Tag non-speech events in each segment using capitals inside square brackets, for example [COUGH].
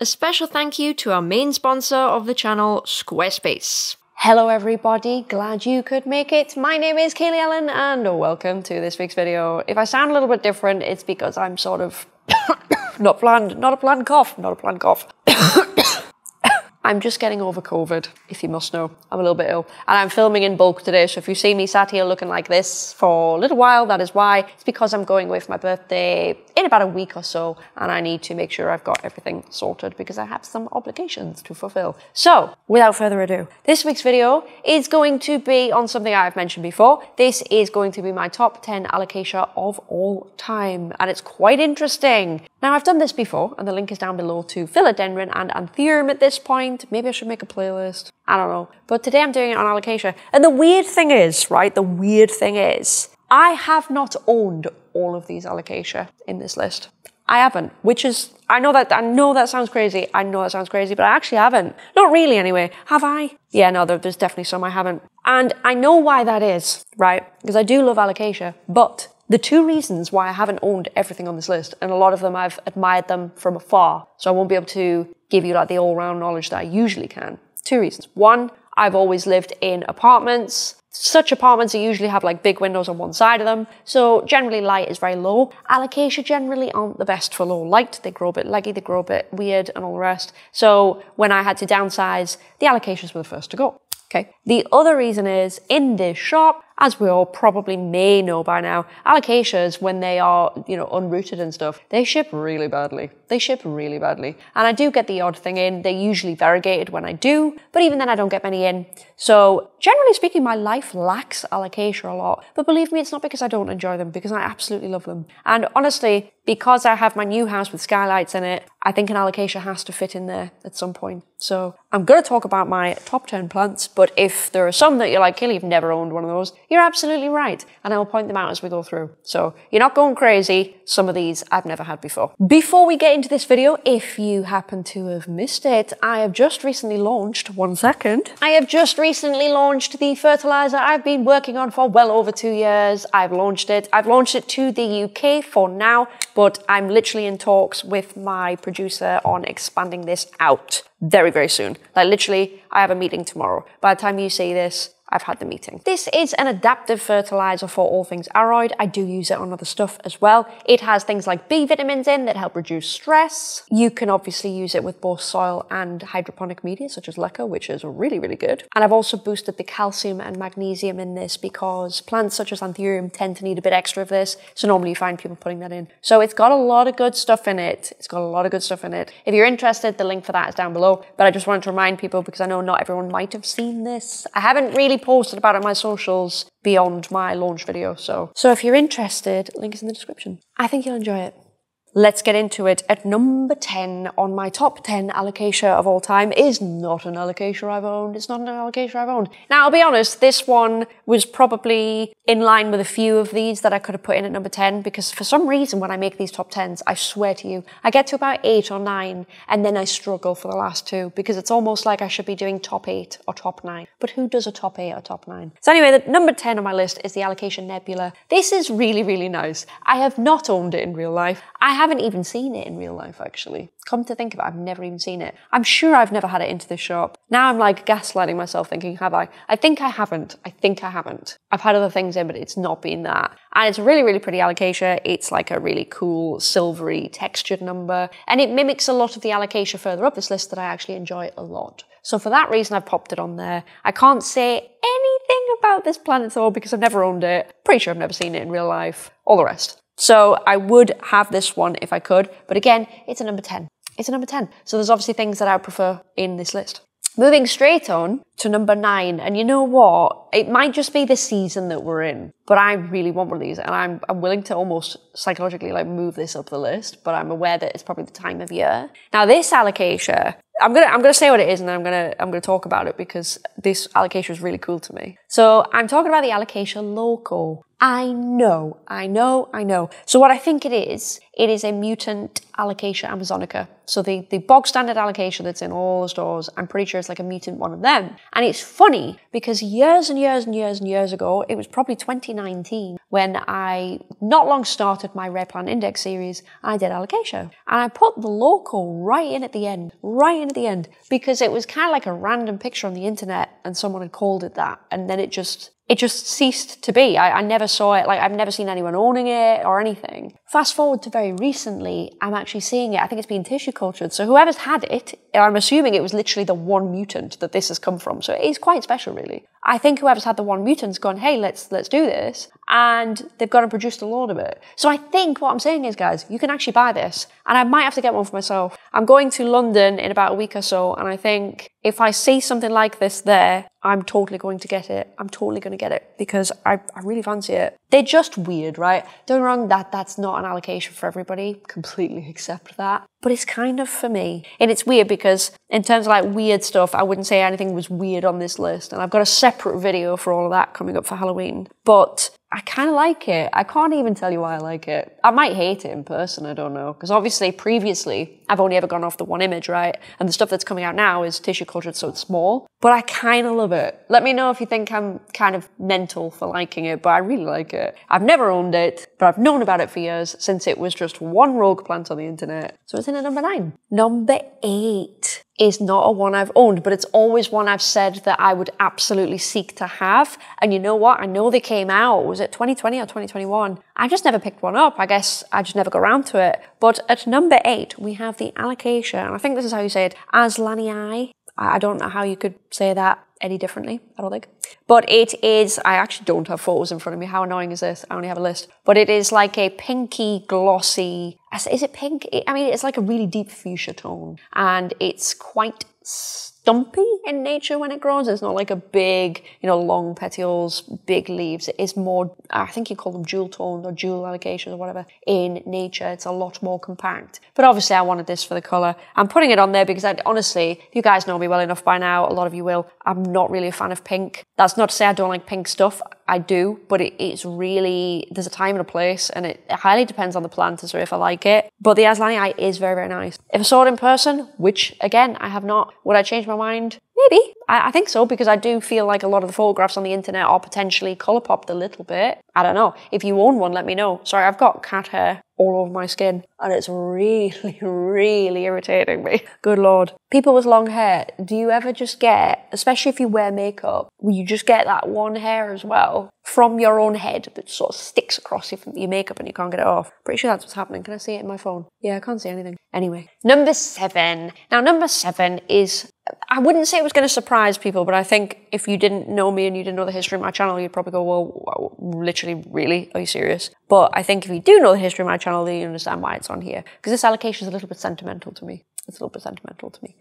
A special thank you to our main sponsor of the channel, Squarespace. Hello everybody, glad you could make it. My name is Kaylee Ellen and welcome to this week's video. If I sound a little bit different, it's because I'm sort of [COUGHS] not planned, not a planned cough, not a planned cough. [COUGHS] I'm just getting over COVID, if you must know. I'm a little bit ill. And I'm filming in bulk today, so if you see me sat here looking like this for a little while, that is why. It's because I'm going away for my birthday in about a week or so, and I need to make sure I've got everything sorted because I have some obligations to fulfill. So, without further ado, this week's video is going to be on something I've mentioned before. This is going to be my top 10 alocasia of all time, and it's quite interesting. Now, I've done this before, and the link is down below to philodendron and anthurium at this point. Maybe I should make a playlist. I don't know. But today I'm doing it on alocasia. And the weird thing is, right, the weird thing is, I have not owned all of these alocasia in this list. I haven't, which is, I know that, I know that sounds crazy. I know that sounds crazy, but I actually haven't. Not really anyway. Have I? Yeah, no, there's definitely some I haven't. And I know why that is, right? Because I do love alocasia, but the two reasons why I haven't owned everything on this list, and a lot of them I've admired them from afar, so I won't be able to give you like the all round knowledge that I usually can. Two reasons. One, I've always lived in apartments. Such apartments usually have like big windows on one side of them, so generally light is very low. Alocasia generally aren't the best for low light. They grow a bit leggy, they grow a bit weird, and all the rest. So when I had to downsize, the alocasias were the first to go. Okay. The other reason is in this shop, as we all probably may know by now, alocasias, when they are, you know, unrooted and stuff, they ship really badly. They ship really badly. And I do get the odd thing in. They're usually variegated when I do, but even then I don't get many in. So generally speaking, my life lacks alocasia a lot. But believe me, it's not because I don't enjoy them, because I absolutely love them. And honestly, because I have my new house with skylights in it, I think an alocasia has to fit in there at some point. So I'm going to talk about my top 10 plants, but if there are some that you're like, Kelly, you've never owned one of those, you're absolutely right. And I will point them out as we go through. So you're not going crazy. Some of these I've never had before. Before we get into this video, if you happen to have missed it, I have just recently launched, one second, I have just recently launched the fertilizer I've been working on for well over two years. I've launched it. I've launched it to the UK for now but I'm literally in talks with my producer on expanding this out very, very soon. Like literally, I have a meeting tomorrow. By the time you see this, I've had the meeting. This is an adaptive fertilizer for all things aroid. I do use it on other stuff as well. It has things like B vitamins in that help reduce stress. You can obviously use it with both soil and hydroponic media, such as leca, which is really, really good. And I've also boosted the calcium and magnesium in this because plants such as anthurium tend to need a bit extra of this. So normally you find people putting that in. So it's got a lot of good stuff in it. It's got a lot of good stuff in it. If you're interested, the link for that is down below. But I just wanted to remind people because I know not everyone might have seen this. I haven't really posted about it on my socials beyond my launch video. So, so if you're interested, link is in the description. I think you'll enjoy it. Let's get into it. At number 10 on my top 10 alocasia of all time is not an alocasia I've owned. It's not an alocasia I've owned. Now, I'll be honest, this one was probably in line with a few of these that I could have put in at number 10 because for some reason when I make these top 10s, I swear to you, I get to about 8 or 9 and then I struggle for the last two because it's almost like I should be doing top 8 or top 9. But who does a top 8 or top 9? So anyway, the number 10 on my list is the alocasia Nebula. This is really, really nice. I have not owned it in real life. I haven't even seen it in real life, actually. Come to think of it, I've never even seen it. I'm sure I've never had it into the shop. Now I'm like gaslighting myself thinking, have I? I think I haven't. I think I haven't. I've had other things in, but it's not been that. And it's a really, really pretty alocasia. It's like a really cool silvery textured number. And it mimics a lot of the alocasia further up this list that I actually enjoy a lot. So for that reason, I've popped it on there. I can't say anything about this plant at all because I've never owned it. Pretty sure I've never seen it in real life. All the rest. So I would have this one if I could, but again, it's a number 10. It's a number 10. So there's obviously things that I would prefer in this list. Moving straight on to number nine, and you know what? It might just be the season that we're in, but I really want one of these, and I'm, I'm willing to almost psychologically like move this up the list, but I'm aware that it's probably the time of year. Now, this alocasia, I'm gonna I'm gonna say what it is, and then I'm gonna I'm gonna talk about it because this alocasia is really cool to me. So I'm talking about the alocasia loco. I know, I know, I know. So what I think it is It is a mutant Alocasia amazonica. So the, the bog standard alocasia that's in all the stores, I'm pretty sure it's like a mutant one of them. And it's funny because years and years and years and years ago, it was probably 2019 when I not long started my Rare Plant Index series I did alocasia. And I put the local right in at the end, right in at the end, because it was kind of like a random picture on the internet and someone had called it that. And then it just it just ceased to be. I, I, never saw it, like, I've never seen anyone owning it or anything. Fast forward to very recently, I'm actually seeing it. I think it's been tissue cultured. So whoever's had it, I'm assuming it was literally the one mutant that this has come from. So it is quite special, really. I think whoever's had the one mutant's gone, hey, let's let's do this, and they've gone and produced a load of it. So I think what I'm saying is, guys, you can actually buy this, and I might have to get one for myself. I'm going to London in about a week or so, and I think if I see something like this there, I'm totally going to get it. I'm totally going to get it because I, I really fancy it. They're just weird, right? Don't wrong that that's not an alocasia for everybody. Completely [LAUGHS] accept that. But it's kind of for me. And it's weird because in terms of like weird stuff, I wouldn't say anything was weird on this list. And I've got a separate video for all of that coming up for Halloween. But I kind of like it. I can't even tell you why I like it. I might hate it in person, I don't know. Because obviously, previously, I've only ever gone off the one image, right? And the stuff that's coming out now is tissue cultured, so it's small. But I kind of love it. Let me know if you think I'm kind of mental for liking it, but I really like it. I've never owned it, but I've known about it for years since it was just one rogue plant on the internet. So it's in at number nine. Number eight is not a one I've owned, but it's always one I've said that I would absolutely seek to have. And you know what? I know they came out. Was it 2020 or 2021? I just never picked one up. I guess I just never got around to it. But at number eight, we have the alocasia. and I think this is how you say it, Azlanii. I don't know how you could say that any differently, I don't think. But it is, I actually don't have photos in front of me. How annoying is this? I only have a list. But it is like a pinky, glossy, is it pink? I mean, it's like a really deep fuchsia tone. And it's quite stumpy in nature when it grows. It's not like a big, you know, long petioles, big leaves. It is more, I think you call them jewel toned or jewel alocasias or whatever. In nature, it's a lot more compact. But obviously, I wanted this for the colour. I'm putting it on there because I, honestly, you guys know me well enough by now. A lot of you will. I'm not really a fan of pink. That's not to say I don't like pink stuff. I do, but it, it's really, there's a time and a place, and it, it highly depends on the plant as to if I like it. But the Azlanii is very, very nice. If I saw it in person, which again, I have not, would I change my mind? Maybe. I, I, think so because I do feel like a lot of the photographs on the internet are potentially colour popped a little bit. I don't know. If you own one, let me know. Sorry, I've got cat hair all over my skin and it's really, [LAUGHS] really irritating me. Good lord. People with long hair, do you ever just get, especially if you wear makeup, will you just get that one hair as well from your own head that sort of sticks across your, your makeup and you can't get it off? Pretty sure that's what's happening. Can I see it in my phone? Yeah, I can't see anything. Anyway, number seven. Now, number seven is I wouldn't say it was going to surprise people, but I think if you didn't know me and you didn't know the history of my channel, you'd probably go, well, literally, really? Are you serious? But I think if you do know the history of my channel, then you understand why it's on here. Because this alocasia is a little bit sentimental to me. It's a little bit sentimental to me.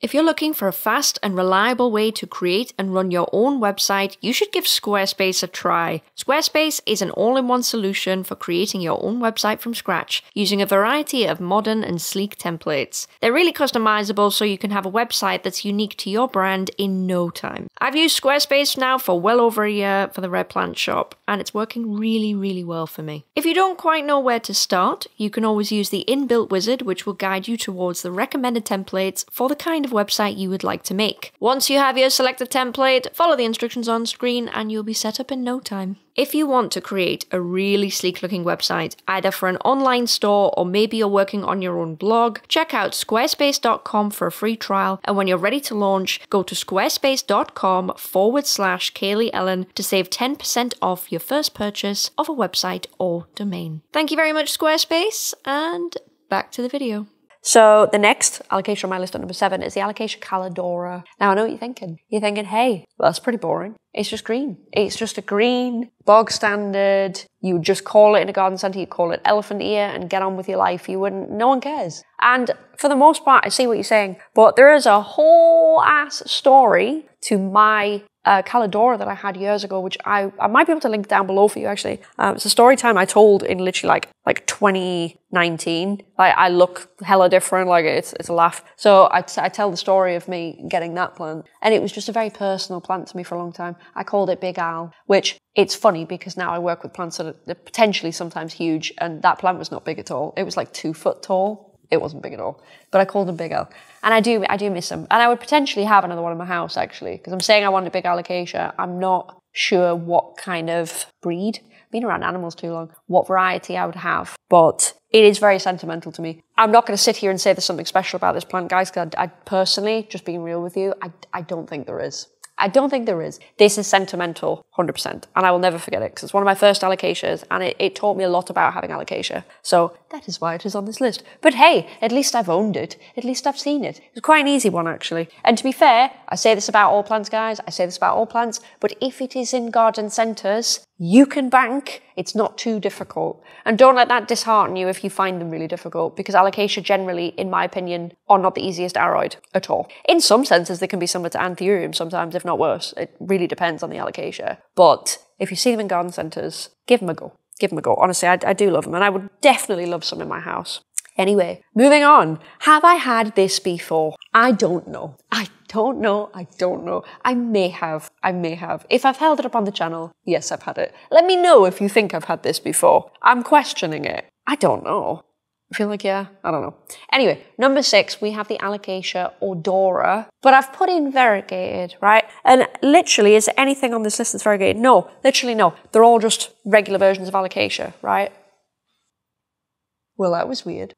If you're looking for a fast and reliable way to create and run your own website, you should give Squarespace a try. Squarespace is an all in one solution for creating your own website from scratch using a variety of modern and sleek templates. They're really customizable so you can have a website that's unique to your brand in no time. I've used Squarespace now for well over a year for the Rare Plant shop, and it's working really, really well for me. If you don't quite know where to start, you can always use the inbuilt wizard, which will guide you towards the recommended templates for the kind of website you would like to make. Once you have your selected template, follow the instructions on screen and you'll be set up in no time. If you want to create a really sleek looking website, either for an online store or maybe you're working on your own blog, check out squarespace.com for a free trial. And when you're ready to launch, go to squarespace.com forward slash Kaylee Ellen to save 10% off your first purchase of a website or domain. Thank you very much, Squarespace, and back to the video. So the next alocasia on my list at number seven is the alocasia calidora. Now I know what you're thinking. You're thinking, hey, well, that's pretty boring. It's just green. It's just a green, bog standard. You would just call it in a garden centre, you call it elephant ear and get on with your life. You wouldn't, no one cares. And for the most part, I see what you're saying, but there is a whole ass story to my uh, Calidora that I had years ago, which I, I might be able to link down below for you actually. Um, it's a story time I told in literally like like 2019. Like I look hella different, like it's it's a laugh. So I, I tell the story of me getting that plant, and it was just a very personal plant to me for a long time. I called it Big Al, which it's funny because now I work with plants that are potentially sometimes huge, and that plant was not big at all. It was like two foot tall it wasn't big at all. But I called them Big Al. And I do I do miss them. And I would potentially have another one in my house actually, because I'm saying I want a big alocasia. I'm not sure what kind of breed. Been around animals too long. What variety I would have, but it is very sentimental to me. I'm not going to sit here and say there's something special about this plant, guys. Because I, I personally, just being real with you, I, I don't think there is. I don't think there is. This is sentimental, 100%. And I will never forget it because it's one of my first alocasias and it, it, taught me a lot about having alocasia. So that is why it is on this list. But hey, at least I've owned it. At least I've seen it. It's quite an easy one, actually. And to be fair, I say this about all plants, guys. I say this about all plants. But if it is in garden centres, you can bank. It's not too difficult. And don't let that dishearten you if you find them really difficult, because alocasia generally, in my opinion, are not the easiest aroid at all. In some senses, they can be similar to anthurium sometimes, if not worse. It really depends on the alocasia. But if you see them in garden centres, give them a go. Give them a go. Honestly, I, I do love them, and I would definitely love some in my house. Anyway, moving on. Have I had this before? I don't know. I don't know. I don't know. I may have. I may have. If I've held it up on the channel, yes, I've had it. Let me know if you think I've had this before. I'm questioning it. I don't know. I feel like, yeah, I don't know. Anyway, number six, we have the Alocasia odora, but I've put in variegated, right? And literally, is anything on this list that's variegated? No, literally no. They're all just regular versions of Alocasia, right? Well, that was weird.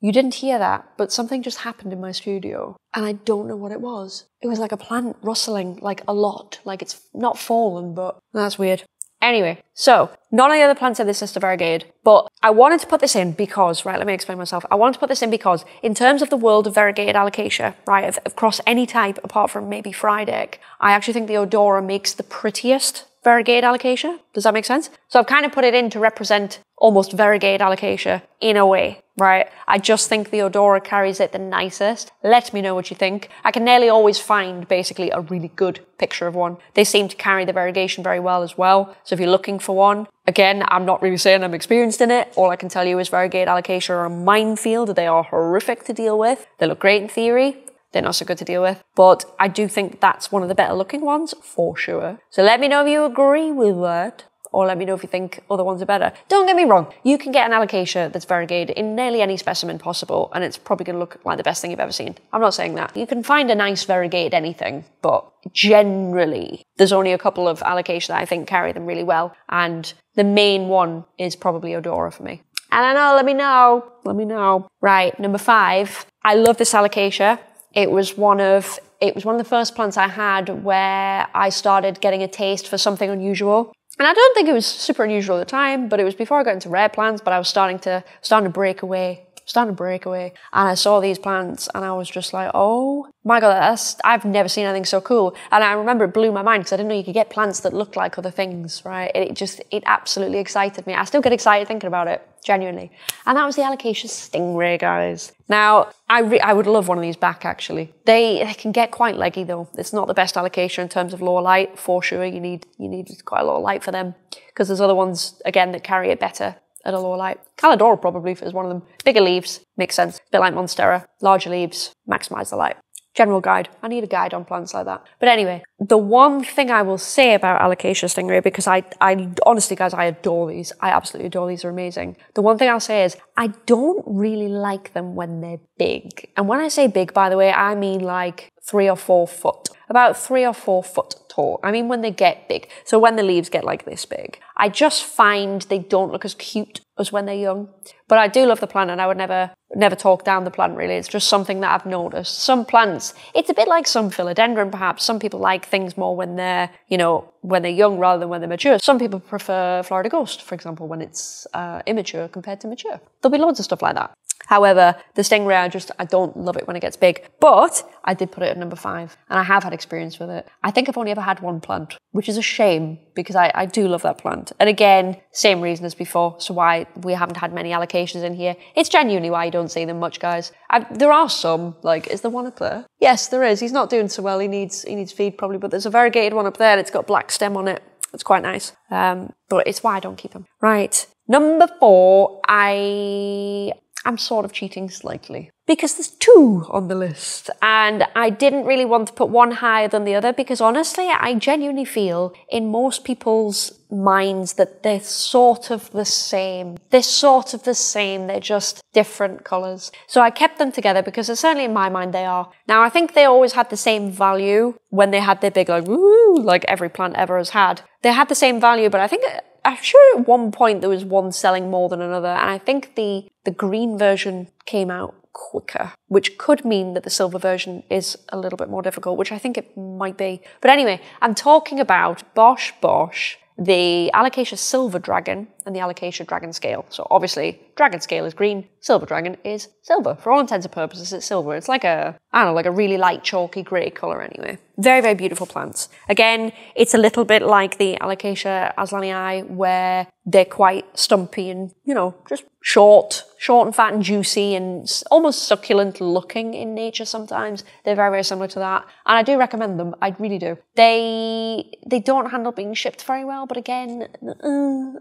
You didn't hear that, but something just happened in my studio, and I don't know what it was. It was like a plant rustling, like a lot, like it's not fallen, but that's weird. Anyway, so none of the other plants in this list are variegated, but I wanted to put this in because, right, let me explain myself. I wanted to put this in because, in terms of the world of variegated alocasia, right, across any type apart from maybe fried egg, I actually think the Odora makes the prettiest variegated alocasia. Does that make sense? So I've kind of put it in to represent almost variegated alocasia in a way, right? I just think the Odora carries it the nicest. Let me know what you think. I can nearly always find basically a really good picture of one. They seem to carry the variegation very well as well. So if you're looking for one, again, I'm not really saying I'm experienced in it. All I can tell you is variegated alocasia are a minefield. They are horrific to deal with. They look great in theory. They're not so good to deal with. But I do think that's one of the better looking ones for sure. So let me know if you agree with that or let me know if you think other ones are better. Don't get me wrong, you can get an alocasia that's variegated in nearly any specimen possible, and it's probably going to look like the best thing you've ever seen. I'm not saying that. You can find a nice variegated anything, but generally, there's only a couple of alocasia that I think carry them really well, and the main one is probably Odora for me. I don't know, let me know. Let me know. Right, number five. I love this alocasia. It was one of it was one of the first plants I had where I started getting a taste for something unusual. And I don't think it was super unusual at the time, but it was before I got into rare plants, but I was starting to starting to break away starting to break away. And I saw these plants and I was just like, oh my God, that's, I've never seen anything so cool. And I remember it blew my mind because I didn't know you could get plants that looked like other things, right? It just, it absolutely excited me. I still get excited thinking about it, genuinely. And that was the Alocasia Stingray, guys. Now, I, I would love one of these back, actually. They, they can get quite leggy, though. It's not the best Alocasia in terms of lower light, for sure. You need, you need quite a lot of light for them because there's other ones, again, that carry it better at a lower light. Calidora probably is one of them. Bigger leaves, makes sense. A bit like Monstera. Larger leaves, maximize the light. General guide. I need a guide on plants like that. But anyway, the one thing I will say about Alocasia stingray, because I, I honestly, guys, I adore these. I absolutely adore these. They're amazing. The one thing I'll say is I don't really like them when they're big. And when I say big, by the way, I mean like three or four foot. About three or four foot tall. I mean, when they get big. So when the leaves get like this big. I just find they don't look as cute as when they're young. But I do love the plant and I would never never talk down the plant really. It's just something that I've noticed. Some plants, it's a bit like some philodendron perhaps. Some people like things more when they're, you know, when they're young rather than when they're mature. Some people prefer Florida Ghost, for example, when it's uh, immature compared to mature. There'll be loads of stuff like that. However, the stingray, I just I don't love it when it gets big. But I did put it at number five, and I have had experience with it. I think I've only ever had one plant, which is a shame because I, I do love that plant. And again, same reason as before. So why we haven't had many alocasias in here. It's genuinely why you don't see them much, guys. I, there are some. Like, is there one up there? Yes, there is. He's not doing so well. He needs he needs feed probably, but there's a variegated one up there. And it's got black stem on it. It's quite nice. Um, but it's why I don't keep them. Right. Number four, I I'm sort of cheating slightly because there's two on the list and I didn't really want to put one higher than the other because honestly, I genuinely feel in most people's minds that they're sort of the same. They're sort of the same. They're just different colors. So I kept them together because certainly in my mind they are. Now I think they always had the same value when they had their big like woo, like every plant ever has had. They had the same value, but I think I'm sure at one point there was one selling more than another, and I think the the green version came out quicker, which could mean that the silver version is a little bit more difficult, which I think it might be. But anyway, I'm talking about Bosch Bosch, the Alocasia Silver Dragon, and the Alocasia Dragon Scale. So obviously, Dragon Scale is green, Silver Dragon is silver. For all intents and purposes, it's silver. It's like a, I don't know, like a really light chalky grey colour anyway. Very, very beautiful plants. Again, it's a little bit like the Alocasia azlanii, where they're quite stumpy and, you know, just short, short and fat and juicy and almost succulent looking in nature sometimes. They're very, very similar to that. And I do recommend them. I really do. They, they don't handle being shipped very well, but again,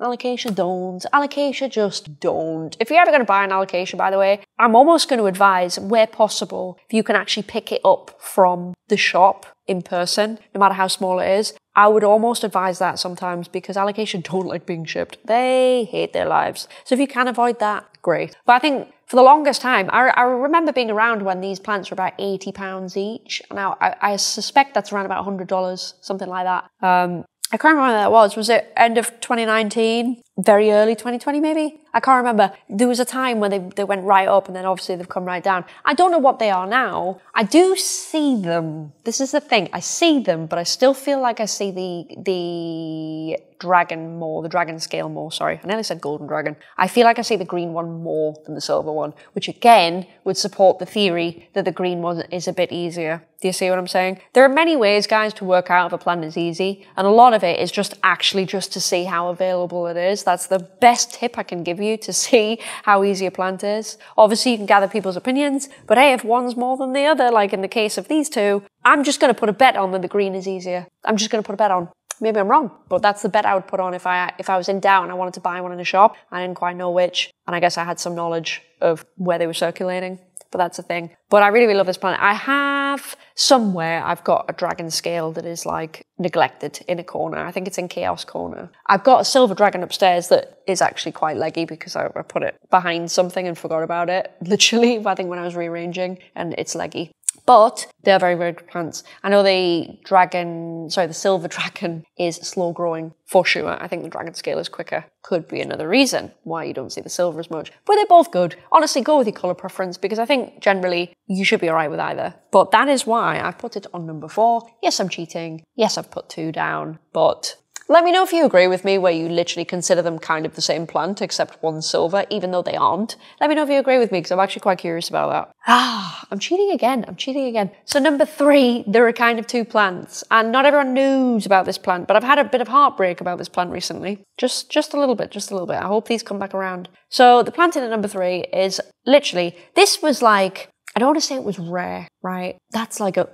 Alocasia don't. Alocasia just don't. If you're ever going to buy an Alocasia, by the way, I'm almost going to advise, where possible, if you can actually pick it up from the shop in person, no matter how small it is, I would almost advise that sometimes because alocasia don't like being shipped. They hate their lives. So if you can avoid that, great. But I think for the longest time, I, I remember being around when these plants were about £80 each. Now, I, I suspect that's around about $100, something like that. Um, I can't remember when that was. Was it end of 2019? Very early 2020, maybe? I can't remember. There was a time when they, they went right up and then obviously they've come right down. I don't know what they are now. I do see them. This is the thing. I see them, but I still feel like I see the, the dragon more, the dragon scale more, sorry. I nearly said golden dragon. I feel like I see the green one more than the silver one, which again would support the theory that the green one is a bit easier. Do you see what I'm saying? There are many ways, guys, to work out if a plant is easy, and a lot of it is just actually just to see how available it is. That's the best tip I can give you to see how easy a plant is. Obviously, you can gather people's opinions, but hey, if one's more than the other, like in the case of these two, I'm just going to put a bet on that the green is easier. I'm just going to put a bet on. Maybe I'm wrong, but that's the bet I would put on if I if I was in doubt and I wanted to buy one in a shop. I didn't quite know which, and I guess I had some knowledge of where they were circulating but that's the thing. But I really, really love this planet. I have somewhere, I've got a dragon scale that is like neglected in a corner. I think it's in Chaos Corner. I've got a silver dragon upstairs that is actually quite leggy because I, I put it behind something and forgot about it, [LAUGHS] literally, I think when I was rearranging, and it's leggy but they're very, very good plants. I know the dragon, sorry, the silver [LAUGHS] dragon is slow growing for sure. I think the dragon scale is quicker. Could be another reason why you don't see the silver as much. But they're both good. Honestly, go with your colour preference because I think generally you should be alright with either. But that is why I put it on number four. Yes, I'm cheating. Yes, I've put two down, but let me know if you agree with me where you literally consider them kind of the same plant except one silver, even though they aren't. Let me know if you agree with me because I'm actually quite curious about that. Ah, I'm cheating again. I'm cheating again. So number three, there are kind of two plants and not everyone knows about this plant, but I've had a bit of heartbreak about this plant recently. Just, just a little bit, just a little bit. I hope these come back around. So the plant in number three is literally, this was like, I don't want to say it was rare, right? That's like a,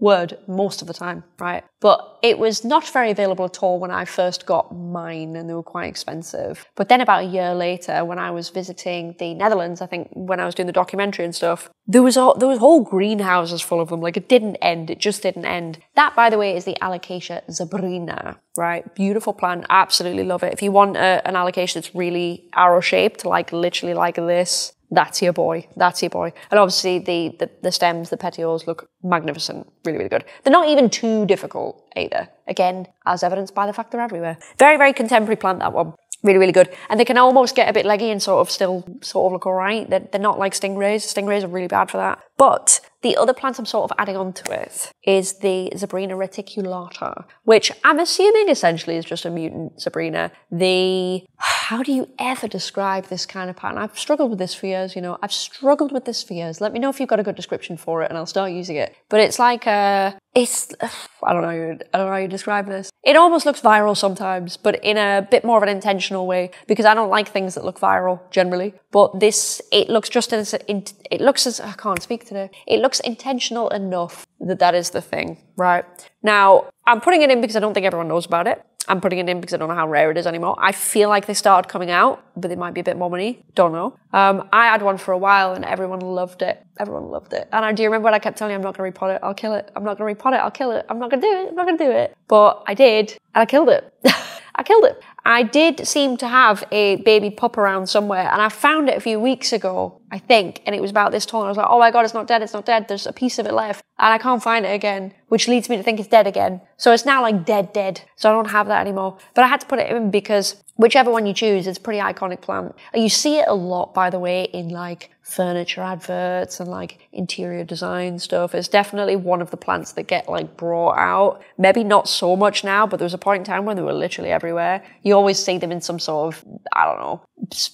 word most of the time, right? But it was not very available at all when I first got mine and they were quite expensive. But then about a year later, when I was visiting the Netherlands, I think when I was doing the documentary and stuff, there was all, there was whole greenhouses full of them. Like it didn't end. It just didn't end. That, by the way, is the Alocasia zebrina, right? Beautiful plant. Absolutely love it. If you want a, an alocasia that's really arrow shaped, like literally like this, that's your boy. That's your boy. And obviously the, the, the, stems, the petioles look magnificent. Really, really good. They're not even too difficult either. Again, as evidenced by the fact they're everywhere. Very, very contemporary plant, that one. Really, really good. And they can almost get a bit leggy and sort of still sort of look all right. They're, they're not like stingrays. Stingrays are really bad for that. But the other plant I'm sort of adding on to it is the Zebrina reticulata, which I'm assuming essentially is just a mutant Zebrina. The how do you ever describe this kind of pattern? I've struggled with this for years, you know. I've struggled with this for years. Let me know if you've got a good description for it and I'll start using it. But it's like a it's [SIGHS] I don't know I don't know how you describe this. It almost looks viral sometimes, but in a bit more of an intentional way because I don't like things that look viral generally. But this it looks just as it looks as I can't speak today. It looks intentional enough that that is the thing, right? Now I'm putting it in because I don't think everyone knows about it. I'm putting it in because I don't know how rare it is anymore. I feel like they started coming out, but they might be a bit more money. Don't know. Um, I had one for a while and everyone loved it. Everyone loved it. And I do remember when I kept telling you I'm not going to repot it. I'll kill it. I'm not going to repot it. I'll kill it. I'm not going to do it. I'm not going to do it. But I did and I killed it. [LAUGHS] I killed it. I did seem to have a baby pop around somewhere, and I found it a few weeks ago, I think, and it was about this tall. And I was like, oh my god, it's not dead, it's not dead. There's a piece of it left, and I can't find it again, which leads me to think it's dead again. So it's now like dead, dead. So I don't have that anymore. But I had to put it in because whichever one you choose, it's a pretty iconic plant. You see it a lot, by the way, in like furniture adverts and like interior design stuff. It's definitely one of the plants that get like brought out. Maybe not so much now, but there was a point in time when they were literally everywhere. You always see them in some sort of, I don't know,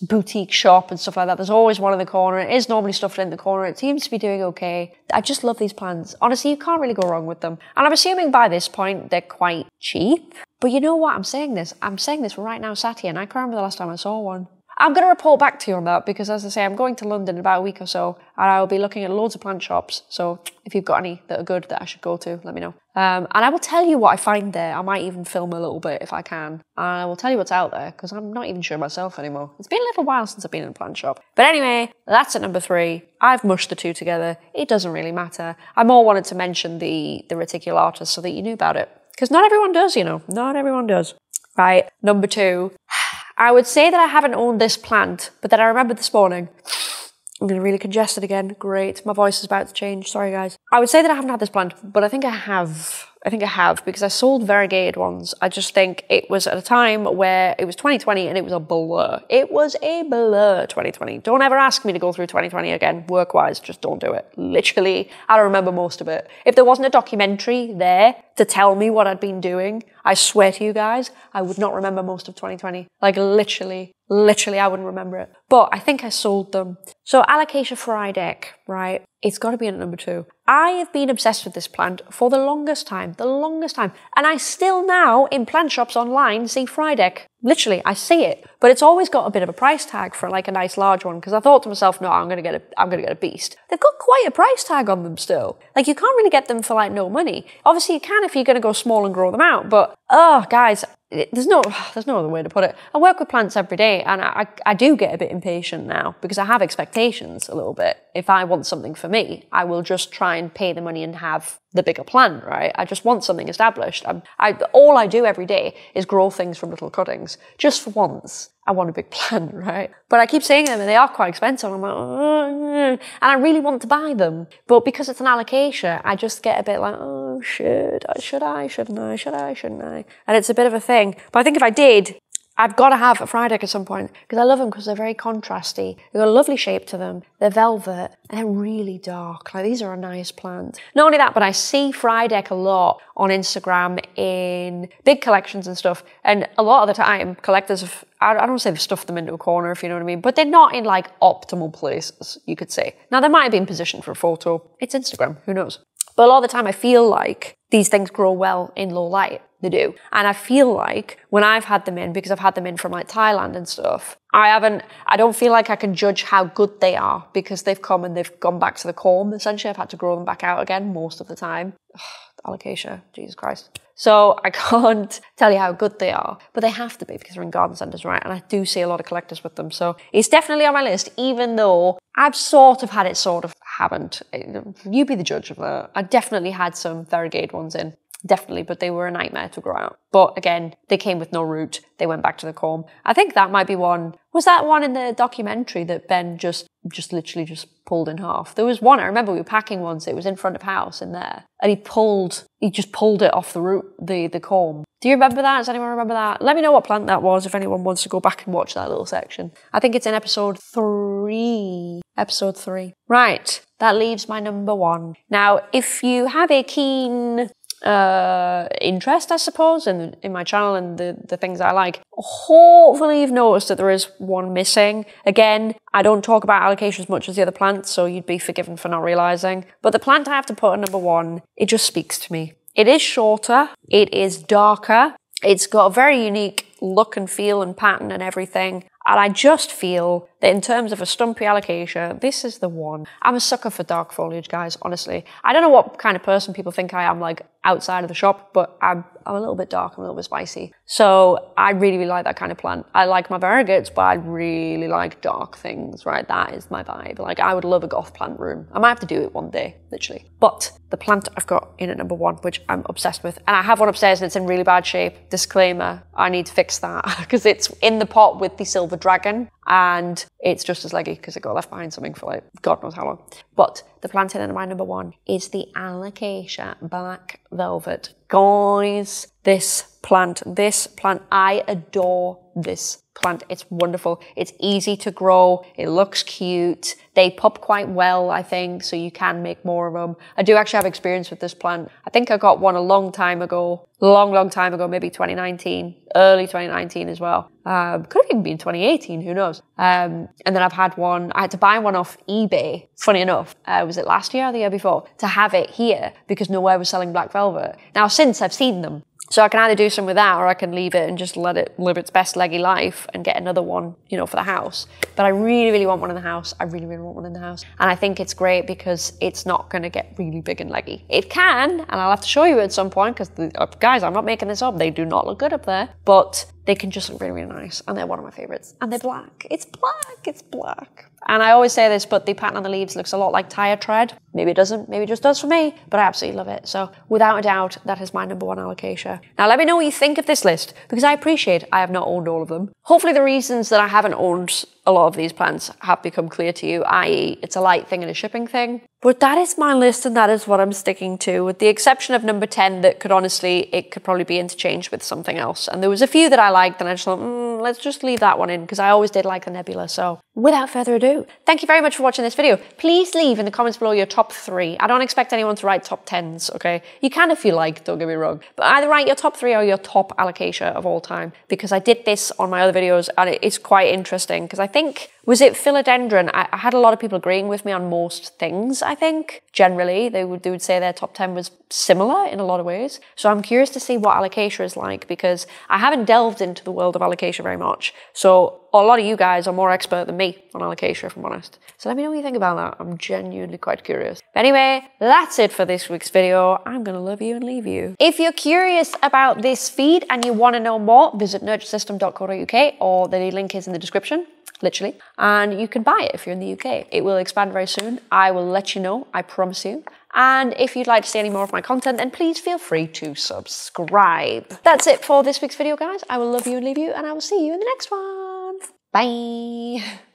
boutique shop and stuff like that. There's always one in the corner. It is normally stuffed in the corner. It seems to be doing okay. I just love these plants. Honestly, you can't really go wrong with them. And I'm assuming by this point they're quite cheap. But you know what? I'm saying this. I'm saying this right now, Satya, and I can't remember the last time I saw one. I'm going to report back to you on that because, as I say, I'm going to London in about a week or so, and I'll be looking at loads of plant shops. So, if you've got any that are good that I should go to, let me know. Um, and I will tell you what I find there. I might even film a little bit if I can. I will tell you what's out there because I'm not even sure myself anymore. It's been a little while since I've been in a plant shop. But anyway, that's at number three. I've mushed the two together. It doesn't really matter. I more wanted to mention the the reticulatus so that you knew about it because not everyone does. You know, not everyone does. Right. Number two. I would say that I haven't owned this plant, but then I remembered this morning. [SIGHS] I'm getting really congested again. Great. My voice is about to change. Sorry, guys. I would say that I haven't had this plant, but I think I have. I think I have because I sold variegated ones. I just think it was at a time where it was 2020 and it was a blur. It was a blur 2020. Don't ever ask me to go through 2020 again, work wise. Just don't do it. Literally, I don't remember most of it. If there wasn't a documentary there to tell me what I'd been doing, I swear to you guys, I would not remember most of 2020. Like literally, literally, I wouldn't remember it. But I think I sold them. So Alocasia frydek, right? It's got to be at number two. I have been obsessed with this plant for the longest time, the longest time. And I still now, in plant shops online, see frydek. Literally, I see it. But it's always got a bit of a price tag for like a nice large one, because I thought to myself, no, I'm gonna get a I'm gonna get a beast. They've got quite a price tag on them still. Like you can't really get them for like no money. Obviously you can if you're gonna go small and grow them out, but oh guys, there's no [SIGHS] there's no other way to put it. I work with plants every day, and I, I do get a bit impatient now because I have expectations a little bit. If I want something for me, I will just try and pay the money and have the bigger plan, right? I just want something established. I'm, I, all I do every day is grow things from little cuttings, just for once. I want a big [LAUGHS] plan, right? But I keep saying them and they are quite expensive. I'm like, oh, and I really want to buy them. But because it's an alocasia, I just get a bit like, oh, should I, should I, shouldn't I, should I, shouldn't I? And it's a bit of a thing. But I think if I did, I've got to have a frydek at some point because I love them because they're very contrasty. They've got a lovely shape to them. They're velvet and they're really dark. Like these are a nice plant. Not only that, but I see frydek a lot on Instagram in big collections and stuff. And a lot of the time, collectors have, I don't say they've stuffed them into a corner, if you know what I mean, but they're not in like optimal places, you could say. Now, they might have been positioned for a photo. It's Instagram, who knows? But a lot of the time, I feel like these things grow well in low light. They do. And I feel like when I've had them in, because I've had them in from like Thailand and stuff, I haven't, I don't feel like I can judge how good they are because they've come and they've gone back to the corm. Essentially, I've had to grow them back out again most of the time. Alocasia, Jesus Christ. So I [LAUGHS] can't tell you how good they are, but they have to be because they're in garden centres, right? And I do see a lot of collectors with them. So it's definitely on my list, even though I've sort of had it, sort of haven't. You be the judge of that. I definitely had some variegated ones in definitely, but they were a nightmare to grow out. But again, they came with no root. They went back to the corm. I think that might be one. Was that one in the documentary that Ben just just literally just pulled in half? There was one. I remember we were packing once. It was in front of house in there, and he pulled. He just pulled it off the root, the the corm. Do you remember that? Does anyone remember that? Let me know what plant that was if anyone wants to go back and watch that little section. I think it's in episode three. Episode three. Right. That leaves my number one. Now, if you have a keen uh, interest, I suppose, in, in my channel and the, the things I like. Hopefully you've noticed that there is one missing. Again, I don't talk about alocasia as much as the other plants, so you'd be forgiven for not realizing. But the plant I have to put at number one, it just speaks to me. It is shorter, it is darker, it's got a very unique look and feel and pattern and everything. And I just feel that in terms of a stumpy alocasia, this is the one. I'm a sucker for dark foliage, guys, honestly. I don't know what kind of person people think I am, like, outside of the shop, but I'm, I'm a little bit dark, I'm a little bit spicy. So I really, really like that kind of plant. I like my variegates, but I really like dark things, right? That is my vibe. Like, I would love a goth plant room. I might have to do it one day, literally. But the plant I've got in at number one, which I'm obsessed with, and I have one upstairs and it's in really bad shape. Disclaimer, I need to fix that [LAUGHS] because it's in the pot with the silver dragon and it's just as leggy because it got left behind something for like God knows how long. But the plant in my number one is the Alocasia Black Velvet. Guys, this plant, this plant, I adore this plant. It's wonderful. It's easy to grow. It looks cute. They pop quite well, I think, so you can make more of them. I do actually have experience with this plant. I think I got one a long time ago, long, long time ago, maybe 2019, early 2019 as well. Um, could have even been 2018, who knows? Um, and then I've had one, I had to buy one off eBay, funny enough, uh, was it last year or the year before, to have it here because nowhere was selling black velvet. Now, since I've seen them, so I can either do some with that or I can leave it and just let it live its best leggy life and get another one, you know, for the house. But I really, really want one in the house. I really, really want one in the house. And I think it's great because it's not going to get really big and leggy. It can, and I'll have to show you at some point because, uh, guys, I'm not making this up. They do not look good up there. But they can just look really, really nice. And they're one of my favorites. And they're black. It's black. It's black. And I always say this, but the pattern on the leaves looks a lot like tire tread. Maybe it doesn't. Maybe it just does for me. But I absolutely love it. So without a doubt, that is my number one alocasia. Now let me know what you think of this list because I appreciate I have not owned all of them. Hopefully the reasons that I haven't owned a lot of these plants have become clear to you, i.e. it's a light thing and a shipping thing. But that is my list and that is what I'm sticking to, with the exception of number 10 that could honestly, it could probably be interchanged with something else. And there was a few that I liked and I just thought, mm, let's just leave that one in because I always did like the nebula. So without further ado, thank you very much for watching this video. Please leave in the comments below your top three. I don't expect anyone to write top tens, okay? You can if you like, don't get me wrong. But either write your top three or your top alocasia of all time because I did this on my other videos and it's quite interesting because I think was it philodendron? I, I, had a lot of people agreeing with me on most things, I think. Generally, they would, they would say their top 10 was similar in a lot of ways. So I'm curious to see what alocasia is like because I haven't delved into the world of alocasia very much. So a lot of you guys are more expert than me on alocasia, if I'm honest. So let me know what you think about that. I'm genuinely quite curious. But anyway, that's it for this week's video. I'm going to love you and leave you. If you're curious about this feed and you want to know more, visit nurturesystem.co.uk or the link is in the description literally. And you can buy it if you're in the UK. It will expand very soon. I will let you know, I promise you. And if you'd like to see any more of my content, then please feel free to subscribe. That's it for this week's video, guys. I will love you and leave you, and I will see you in the next one. Bye. [LAUGHS]